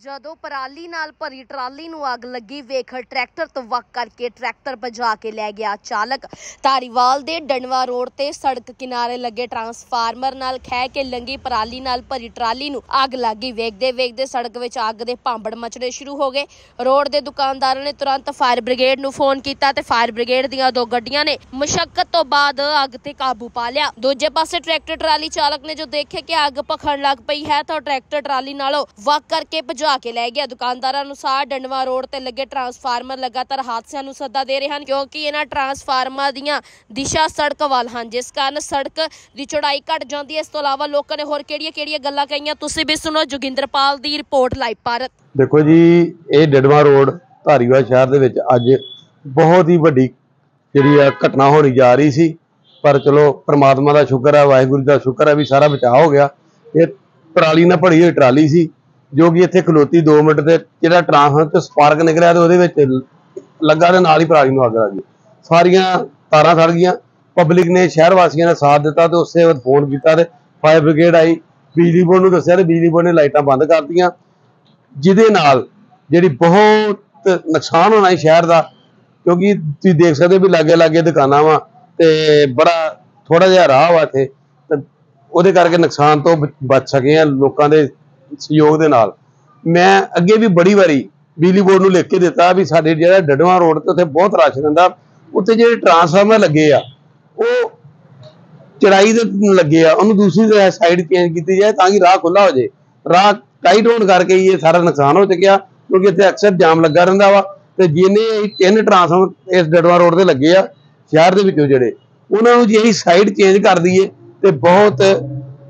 ਜਦੋਂ ਪਰਾਲੀ ਨਾਲ ਭਰੀ ਟਰਾਲੀ ਨੂੰ ਅੱਗ ਲੱਗੀ ਵੇਖ ਟਰੈਕਟਰ ਤੋਂ ਵਕ ਕਰਕੇ ਟਰੈਕਟਰ ਭਜਾ ਕੇ ਲੈ ਗਿਆ ਚਾਲਕ। ਧਾਰੀਵਾਲ ਦੇ ਡੰਡਵਾ ਰੋਡ ਤੇ ਸੜਕ ਕਿਨਾਰੇ ਲੱਗੇ ਟਰਾਂਸਫਾਰਮਰ ਨਾਲ ਖਹਿ ਕੇ ਲੰਗੀ ਪਰਾਲੀ ਨਾਲ ਭਰੀ ਟਰਾਲੀ ਨੂੰ ਅੱਗ ਲੱਗੀ ਵੇਖਦੇ ਵੇਖਦੇ ਸੜਕ ਵਿੱਚ ਅੱਗ ਦੇ ਭਾਂਬੜ ਮਚਣੇ ਸ਼ੁਰੂ ਹੋ ਗਏ। ਰੋਡ ਦੇ ਦੁਕਾਨਦਾਰਾਂ ਨੇ ਤੁਰੰਤ ਫਾਇਰ ਬ੍ਰਿਗੇਡ ਨੂੰ ਫੋਨ ਕੀਤਾ ਤੇ ਫਾਇਰ ਬ੍ਰਿਗੇਡ ਦੀਆਂ ਦੋ ਗੱਡੀਆਂ ਨੇ ਮੁਸ਼ਕਲ ਤੋਂ ਬਾਅਦ ਅੱਗ ਤੇ ਕਾਬੂ ਪਾ ਲਿਆ। ਦੂਜੇ ਪਾਸੇ ਟਰੈਕਟਰ ਟਰਾਲੀ ਚਾਲਕ ਨੇ ਜੋ ਦੇਖਿਆ ਕਿ ਅੱਗ ਭਖਣ ਲੱਗ ਪਈ ਹੈ, ਤਾਂ ਟਰੈਕਟਰ ਟਰਾਲੀ ਨਾਲੋਂ ਵੱਖ ਕਰਕੇ ਭਜਾ ਕੇ ਲੈ ਗਿਆ। ਦੁਕਾਨਦਾਰਾਂ ਅਨੁਸਾਰ ਡੰਡਵਾ ਰੋਡ ਤੇ ਲੱਗੇ ਟਰਾਂਸਫਾਰਮਰ ਲਗਾਤਾਰ ਹਾਦਸਿਆਂ ਨੂੰ ਸੱਦਾ ਦੇ ਰਹੇ ਹਨ ਕਿਉਂਕਿ ਇਹਨਾਂ ਟਰਾਂਸਫਾਰਮਰਾਂ ਦੀਆਂ ਦਿਸ਼ਾ ਸੜਕ ਵੱਲ ਹਨ। ਜਿਸ ਕਾਰਨ ਸੜਕ ਦੀ ਚੌੜਾਈ ਘਟ ਜਾਂਦੀ ਹੈ। ਇਸ ਤੋਂ ਇਲਾਵਾ ਲੋਕਾਂ ਨੇ ਹੋਰ ਕਿਹੜੀਆਂ-ਕਿਹੜੀਆਂ ਗੱਲਾਂ ਕਹੀਆਂ? ਤੁਸੀਂ ਵੀ ਸੁਣੋ ਜੋਗਿੰਦਰਪਾਲ ਦੀ ਰਿਪੋਰਟ ਲਾਈਵ ਭਾਰਤ। ਦੇਖੋ ਜੀ, ਇਹ ਡਡਵਾ ਰੋਡ ਧਾਰੀਵਾਲ ਸ਼ਹਿਰ ਦੇ ਵਿੱਚ ਅੱਜ ਬਹੁਤ ਹੀ ਵੱਡੀ ਜਿਹੜੀ ਆ ਘਟਨਾ ਹੋਣੀ ਜਾ ਰਹੀ ਸੀ। ਪਰ ਚਲੋ, ਪ੍ਰਮਾਤਮਾ ਦਾ ਸ਼ੁਕਰ ਹੈ ਵਾਹਿਗੁਰੂ ਦਾ ਸ਼ੁਕਰ ਹੈ ਵੀ ਸਾਰਾ ਬਚਾਅ ਹੋ ਗਿਆ। ਇਹ ਪਰਾਲੀ ਨਾਲ ਭਰੀ ਹੋਈ ਟਰਾਲੀ ਸੀ। ਜੋ ਕਿ ਇੱਥੇ ਖਲੋਤੀ 2 ਮਿੰਟ ਤੇ, ਜਿਹੜਾ ਟਰਾਂਸਫਰ ਤੇ ਸਪਾਰਕ ਨਿਕਲਿਆ ਤੇ ਉਹਦੇ ਵਿੱਚ ਲੱਗਾ ਤੇ ਨਾਲ ਹੀ ਪਰਾਲੀ ਨੂੰ ਅੱਗ ਲੱਗ ਗਈ। ਸਾਰੀਆਂ ਤਾਰਾਂ ਸੜ ਗਈਆਂ ਪਬਲਿਕ ਨੇ ਸ਼ਹਿਰ ਵਾਸੀਆਂ ਨੇ ਸਾਥ ਦਿੱਤਾ ਤੇ ਉਸੇ ਵਕਤ ਫੋਨ ਕੀਤਾ ਤੇ ਫਾਇਰ ਬ੍ਰਿਗੇਡ ਆਈ। ਬਿਜਲੀ ਬੋਰਡ ਨੂੰ ਦੱਸਿਆ ਤੇ ਬਿਜਲੀ ਬੋਰਡ ਨੇ ਲਾਈਟਾਂ ਬੰਦ ਕਰਤੀਆਂ। ਜਿਹਦੇ ਨਾਲ ਜਿਹੜੀ ਬਹੁਤ ਨੁਕਸਾਨ ਹੋਣਾ ਹੈ ਸ਼ਹਿਰ ਦਾ, ਕਿਉਂਕਿ ਤੁਸੀਂ ਦੇਖ ਸਕਦੇ ਹੋ ਵੀ ਲਾਗੇ ਲਾਗੇ ਦੁਕਾਨਾਂ ਵਾ ਤੇ ਬੜਾ ਥੋੜਾ ਜਿਹਾ ਰਾਹ ਵਾ ਇੱਥੇ ਤੇ ਉਹਦੇ ਕਰਕੇ ਨੁਕਸਾਨ ਤੋਂ ਬ- ਬਚ ਸਕੇ ਆ ਲੋਕਾਂ ਦੇ ਸਹਿਯੋਗ ਦੇ ਨਾਲ। ਮੈਂ ਅੱਗੇ ਵੀ ਬੜੀ ਵਾਰੀ ਬਿਜਲੀ ਬੋਰਡ ਨੂੰ ਲਿਖ ਕੇ ਦਿੱਤਾ ਵੀ ਸਾਡੇ ਜਿਹੜਾ ਡਡਵਾ ਰੋਡ ਤੇ ਉੱਥੇ ਬਹੁਤ ਰਸ਼ ਰਹਿੰਦਾ, ਉੱਥੇ ਜਿਹੜੇ ਟਰਾਂਸਫਾਰਮਰ ਲੱਗੇ ਆ, ਉਹ ਚੜਾਈ ਦੇ ਲੱਗੇ ਆ, ਉਹਨੂੰ ਦੂਸਰੀ ਸਾਈਡ ਚੇਂਜ ਕੀਤੀ ਜਾਏ ਤਾਂ ਕਿ ਰਾਹ ਖੁੱਲਾ ਹੋ ਜੇ ਰਾਹ ਟਾਈਟ ਹੋਣ ਕਰਕੇ ਹੀ ਇਹ ਸਾਰਾ ਨੁਕਸਾਨ ਹੋ ਚੁੱਕਿਆ, ਕਿਉਂਕਿ ਇੱਥੇ ਅਕਸਰ ਜਾਮ ਲੱਗਾ ਰਹਿੰਦਾ ਵਾ ਤੇ ਜਿਹਨੇ ਤਿੰਨ ਟਰਾਂਸਫਾਰਮਰ ਇਸ ਡਡਵਾ ਰੋਡ ਤੇ ਲੱਗੇ ਆ, ਸ਼ਹਿਰ ਦੇ ਵਿੱਚੋਂ ਜਿਹੜੇ, ਉਹਨਾਂ ਨੂੰ ਜੇ ਅਸੀਂ ਸਾਈਡ ਚੇਂਜ ਕਰ ਦਈਏ ਤੇ ਬਹੁਤ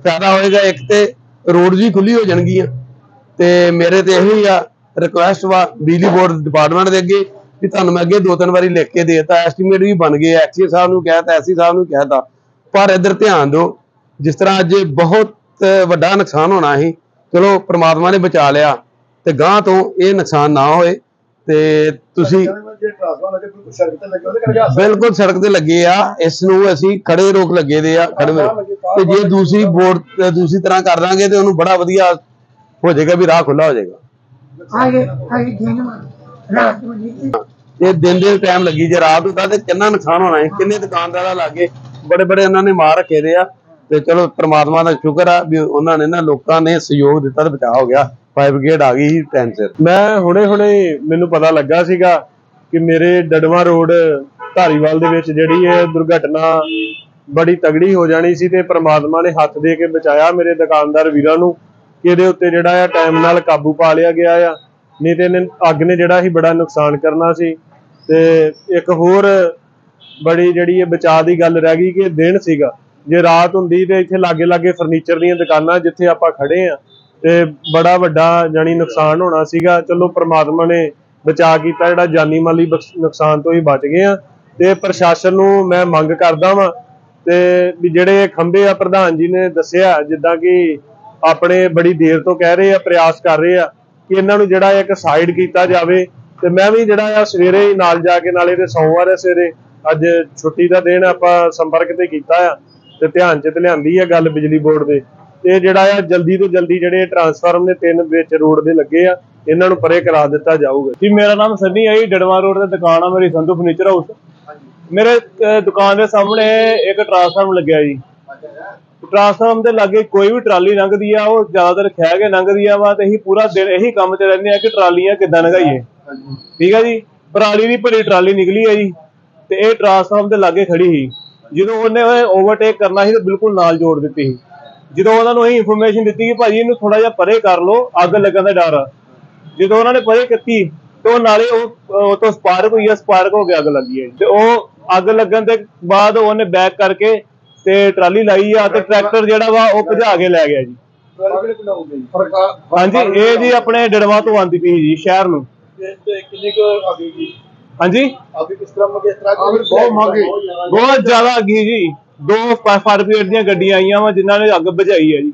ਫਾਇਦਾ ਹੋਏਗਾ ਇੱਕ ਤੇ ਰੋਡ ਵੀ ਖੁੱਲੀ ਹੋ ਜਾਣਗੀਆਂ ਤੇ ਮੇਰੇ ਤੇ ਇਹੋ ਹੀ ਆ ਰਿਕੁਐਸਟ ਵਾ ਬਿਜਲੀ ਬੋਰਡ ਡਿਪਾਰਟਮੈਂਟ ਦੇ ਅੱਗੇ ਕਿ ਤੁਹਾਨੂੰ ਮੈਂ ਅੱਗੇ ਦੋ ਤਿੰਨ ਵਾਰੀ ਲਿਖ ਕੇ ਦੇਤਾ। ਐਸਟੀਮੇਟ ਵੀ ਬਣ ਗਏ ਐਕਸੀ ਸਾਹਿਬ ਨੂੰ ਕਹਿਤਾ, ਐਸੀ ਸਾਹਿਬ ਨੂੰ ਕਹਿਤਾ। ਪਰ ਇੱਧਰ ਧਿਆਨ ਦਿਓ, ਜਿਸ ਤਰ੍ਹਾਂ ਅੱਜ ਬਹੁਤ ਵੱਡਾ ਨੁਕਸਾਨ ਹੋਣਾ ਸੀ, ਚਲੋ ਪ੍ਰਮਾਤਮਾ ਨੇ ਬਚਾ ਲਿਆ ਤੇ ਗਾਂ ਤੋਂ ਇਹ ਨੁਕਸਾਨ ਨਾ ਹੋਏ। ਤੇ ਤੁਸੀਂ ਬਿਲਕੁਲ ਸੜਕ ਤੇ ਲੱਗੇ ਆ ਇਸ ਨੂੰ ਅਸੀਂ ਖੜੇ ਰੋਕ ਲੱਗੇ ਦੇ ਆ ਖੜੇ ਤੇ ਜੇ ਦੂਸਰੀ ਬੋਰਡ ਦੂਸਰੀ ਤਰ੍ਹਾਂ ਕਰ ਦਾਂਗੇ ਤੇ ਉਹਨੂੰ ਬੜਾ ਵਧੀਆ ਹੋ ਜਾਏਗਾ ਵੀ ਰਾਹ ਖੁੱਲਾ ਹੋ ਜਾਏਗਾ। ਇਹ ਦਿਨ ਦੇ ਟਾਈਮ ਲੱਗੀ ਜੇ ਰਾਤ ਹੁੰਦਾ ਤੇ ਕਿੰਨਾ ਨੁਕਸਾਨ ਹੋਣਾ ਹੈ ਕਿੰਨੇ ਦੁਕਾਨਦਾਰਾਂ ਲਾਗੇ ਬੜੇ ਬੜੇ ਉਹਨਾਂ ਨੇ ਮਾਰ ਰੱਖੇ ਦੇ ਆ। ਤੇ ਚਲੋ ਪ੍ਰਮਾਤਮਾ ਦਾ ਸ਼ੁਕਰ ਆ ਵੀ ਉਹਨਾਂ ਨੇ ਨਾ ਲੋਕਾਂ ਨੇ ਸਹਿਯੋਗ ਦਿੱਤਾ ਤੇ ਬਚਾਅ ਹੋ ਗਿਆ। ਫਾਇਰ ਬ੍ਰਿਗੇਡ ਆ ਗਈ ਸੀ ਟਾਈਮ ਸਿਰ ਮੈਂ ਹੁਣੇ ਹੁਣੇ ਮੈਨੂੰ ਪਤਾ ਲੱਗਾ ਸੀਗਾ ਕਿ ਮੇਰੇ ਡਡਵਾ ਰੋਡ ਧਾਰੀਵਾਲ ਦੇ ਵਿੱਚ ਜਿਹੜੀ ਇਹ ਦੁਰਘਟਨਾ ਬੜੀ ਤਗੜੀ ਹੋ ਜਾਣੀ ਸੀ ਤੇ ਪ੍ਰਮਾਤਮਾ ਨੇ ਹੱਥ ਦੇ ਕੇ ਬਚਾਇਆ ਮੇਰੇ ਦੁਕਾਨਦਾਰ ਵੀਰਾਂ ਨੂੰ ਕਿ ਇਹਦੇ ਉੱਤੇ ਜਿਹੜਾ ਆ ਟਾਈਮ ਨਾਲ ਕਾਬੂ ਪਾ ਲਿਆ ਗਿਆ ਆ। ਨਹੀਂ ਤੇ ਇਹਨੇ ਅੱਗ ਨੇ ਜਿਹੜਾ ਸੀ ਬੜਾ ਨੁਕਸਾਨ ਕਰਨਾ ਸੀ ਤੇ ਇੱਕ ਹੋਰ ਬੜੀ ਜਿਹੜੀ ਇਹ ਬਚਾਅ ਦੀ ਗੱਲ ਰਹਿ ਗਈ ਕਿ ਦਿਨ ਸੀਗਾ। ਜੇ ਰਾਤ ਹੁੰਦੀ ਤੇ ਇੱਥੇ ਲਾਗੇ ਲਾਗੇ ਫਰਨੀਚਰ ਦੀਆਂ ਦੁਕਾਨਾਂ ਜਿੱਥੇ ਆਪਾਂ ਖੜੇ ਆ ਤੇ ਬੜਾ ਵੱਡਾ ਜਾਨੀ ਨੁਕਸਾਨ ਹੋਣਾ ਸੀਗਾ। ਚਲੋ ਪ੍ਰਮਾਤਮਾ ਨੇ ਬਚਾ ਕੀਤਾ, ਜਿਹੜਾ ਜਾਨੀ ਮਾਲੀ ਨੁਕਸਾਨ ਤੋਂ ਹੀ ਬਚ ਗਏ ਆ। ਤੇ ਪ੍ਰਸ਼ਾਸਨ ਨੂੰ ਮੈਂ ਮੰਗ ਕਰਦਾ ਵਾਂ ਤੇ ਵੀ ਜਿਹੜੇ ਇਹ ਖੰਭੇ ਆ, ਪ੍ਰਧਾਨ ਜੀ ਨੇ ਦੱਸਿਆ, ਜਿੱਦਾਂ ਕਿ ਆਪਣੇ ਬੜੀ ਦੇਰ ਤੋਂ ਕਹਿ ਰਹੇ ਆ, ਪ੍ਰਯਾਸ ਕਰ ਰਹੇ ਆ ਕਿ ਇਹਨਾਂ ਨੂੰ ਜਿਹੜਾ ਇੱਕ ਸਾਈਡ ਕੀਤਾ ਜਾਵੇ। ਤੇ ਮੈਂ ਵੀ ਜਿਹੜਾ ਆ, ਸਵੇਰੇ ਹੀ ਨਾਲ ਜਾ ਕੇ ਨਾਲੇ ਤੇ ਸੋਮਵਾਰ ਹੈ ਸਵੇਰੇ, ਅੱਜ ਛੁੱਟੀ ਦਾ ਦਿਨ ਆਪਾਂ ਸੰਪਰਕ ਤੇ ਕੀਤਾ ਆ। ਤੇ ਧਿਆਨ ਚ ਤੇ ਲਿਆਂਦੀ ਆ ਗੱਲ ਬਿਜਲੀ ਬੋਰਡ ਦੇ। ਤੇ ਜਿਹੜਾ ਆ ਜਲਦੀ ਤੋਂ ਜਲਦੀ ਜਿਹੜੇ ਟਰਾਂਸਫਾਰਮ ਨੇ ਤਿੰਨ ਵਿੱਚ ਰੋਡ ਦੇ ਲੱਗੇ ਆ ਇਹਨਾਂ ਨੂੰ ਪਰੇ ਕਰਾ ਦਿੱਤਾ ਜਾਊਗਾ। ਜੀ ਮੇਰਾ ਨਾਮ ਸੰਨੀ ਜੀ ਡੜਵਾ ਰੋਡ ਤੇ ਦੁਕਾਨ ਆ ਮੇਰੀ ਸੰਧੂ ਫਰਨੀਚਰ ਹਾਊਸ ਮੇਰੇ ਦੁਕਾਨ ਦੇ ਸਾਹਮਣੇ ਇੱਕ ਟਰਾਂਸਫਾਰਮ ਲੱਗਿਆ ਜੀ। ਟਰਾਂਸਫਾਰਮ ਦੇ ਲਾਗੇ ਕੋਈ ਵੀ ਟਰਾਲੀ ਲੰਘਦੀ ਆ ਉਹ ਜ਼ਿਆਦਾਤਰ ਖਹਿ ਕੇ ਲੰਘਦੀ ਆ ਵਾ ਤੇ ਅਸੀਂ ਪੂਰਾ ਦਿਨ ਇਹੀ ਕੰਮ ਤੇ ਰਹਿੰਦੇ ਆ ਕਿ ਟਰਾਲੀਆਂ ਕਿੱਦਾਂ ਲੰਘਾਈਏ। ਠੀਕ ਆ ਜੀ? ਪਰਾਲੀ ਦੀ ਭਰੀ ਟਰਾਲੀ ਨਿਕਲੀ ਆ ਜੀ ਤੇ ਇਹ ਟਰਾਂਸਫਾਰਮ ਦੇ ਲਾਗੇ ਖੜੀ ਸੀ। ਜਦੋਂ ਉਹਨੇ ਓਵਰਟੇਕ ਕਰਨਾ ਸੀ ਤਾਂ ਬਿਲਕੁਲ ਨਾਲ ਜੋੜ ਦਿੱਤੀ ਸੀ। ਜਦੋਂ ਉਹਨਾਂ ਨੂੰ ਇਹ ਇਨਫੋਰਮੇਸ਼ਨ ਦਿੱਤੀ ਕਿ ਭਾਜੀ ਇਹਨੂੰ ਥੋੜਾ ਜਿਹਾ ਪਰੇ ਕਰ ਲਓ ਅੱਗ ਲੱਗਣ ਦਾ ਡਰ ਆ। ਜਦੋਂ ਉਹਨਾਂ ਨੇ ਪਰੇ ਕੀਤੀ ਤੇ ਉਹ ਨਾਲੇ ਉਹ ਤੋਂ ਸਪਾਰਕ ਹੋਈ ਆ ਸਪਾਰਕ ਹੋ ਕੇ ਅੱਗ ਲੱਗੀ ਹੈ ਤੇ ਉਹ ਅੱਗ ਲੱਗਣ ਦੇ ਬਾਅਦ ਉਹਨੇ ਬੈਕ ਕਰਕੇ ਤੇ ਟਰਾਲੀ ਲਾਈ ਆ ਤੇ ਟਰੈਕਟਰ ਜਿਹੜਾ ਵਾ ਉਹ ਭਜਾ ਕੇ ਲੈ ਗਿਆ ਜੀ। ਹਾਂਜੀ ਇਹ ਜੀ ਆਪਣੇ ਡੜਵਾ ਤੋਂ ਆਂਦੀ ਪਈ ਜੀ ਸ਼ਹਿਰ ਨੂੰ। ਕਿੰਨੇ ਕੁ ਆਗੀ ਜੀ ਹਾਂਜੀ? ਆਗੀ ਕਿਸ ਤਰ੍ਹਾਂ ਮਗੇ ਇਸ ਤਰ੍ਹਾਂ ਬਹੁਤ ਮੰਗੇ ਬਹੁਤ ਜ਼ਿਆਦਾ ਅੱਗੀ ਜੀ। ਦੋ ਫਾਇਰ ਬ੍ਰਿਗੇਡ ਦੀਆਂ ਗੱਡੀਆਂ ਆਈਆਂ ਵਾ ਜਿਨ੍ਹਾਂ ਨੇ ਅੱਗ ਬੁਝਾਈ ਹੈ ਜੀ।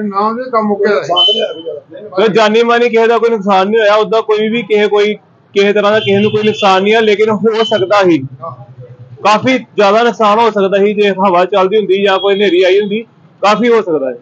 ਨਾਮ ਦੇ ਕੰਮ ਮੁੱਕਿਆ ਤੇ ਜਾਨੀ ਮਾਨੀ ਕਿਸੇ ਦਾ ਕੋਈ ਨੁਕਸਾਨ ਨਹੀਂ ਹੋਇਆ ਉਦਾਂ ਕੋਈ ਵੀ ਕਿਸੇ ਕੋਈ ਕਿਸੇ ਤਰ੍ਹਾਂ ਦਾ ਕਿਸੇ ਨੂੰ ਕੋਈ ਨੁਕਸਾਨ ਨਹੀਂ ਆ ਲੇਕਿਨ ਹੋ ਸਕਦਾ ਸੀ। ਕਾਫੀ ਜ਼ਿਆਦਾ ਨੁਕਸਾਨ ਹੋ ਸਕਦਾ ਸੀ ਜੇ ਹਵਾ ਚੱਲਦੀ ਹੁੰਦੀ ਜਾਂ ਕੋਈ ਹਨੇਰੀ ਆਈ ਹੁੰਦੀ ਕਾਫੀ ਹੋ ਸਕਦਾ ਹੈ